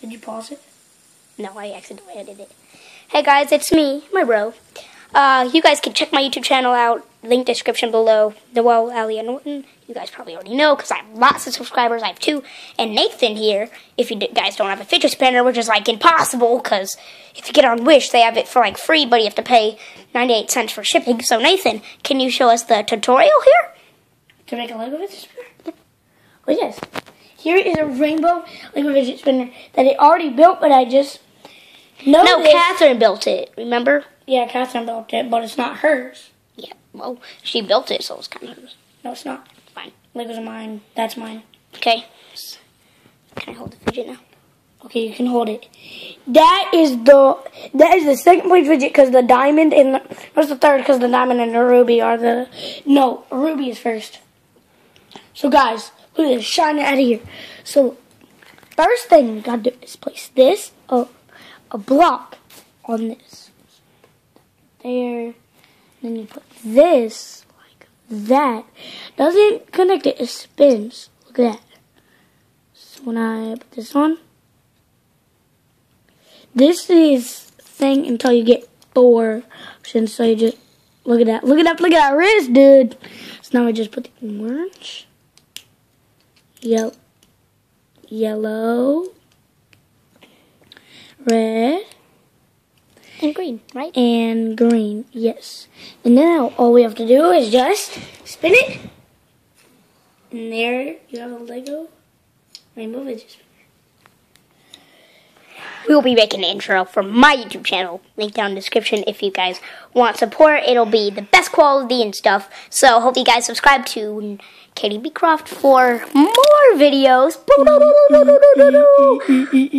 Did you pause it? No, I accidentally edited it. Hey guys, it's me, my bro. Uh, you guys can check my YouTube channel out. Link description below. Noelle Alia Norton. You guys probably already know because I have lots of subscribers. I have two. And Nathan here, if you guys don't have a fidget spinner, which is like impossible because if you get on Wish, they have it for like free, but you have to pay 98 cents for shipping. So Nathan, can you show us the tutorial here? To make a Lego fidget spinner? Oh yes. Here is a rainbow Lego fidget spinner that I already built, but I just no, Catherine built it. Remember? Yeah, Catherine built it, but it's not hers. Yeah, well, she built it, so it's kind of hers. No, it's not. Fine. Legos are mine. That's mine. Okay. Can I hold the fidget now? Okay, you can hold it. That is the that is the second place fidget because the diamond and the, what's the third because the diamond and the ruby are the no ruby is first. So guys, look at this shining out of here. So first thing you gotta do is place this a a block on this there. Then you put this like that. Doesn't connect it, it spins. Look at that. So when I put this on, this is thing until you get four options. So you just look at that. Look at that. Look at that wrist, dude. So now I just put the orange, yellow, yellow, red, and green, right? And green, yes. And now all we have to do is just spin it. And there you have a Lego rainbow fidget spinner. We will be making an intro for my YouTube channel. Link down in the description if you guys want support. It'll be the best quality and stuff. So hope you guys subscribe to Katie Beecroft for more videos. Mm-hmm.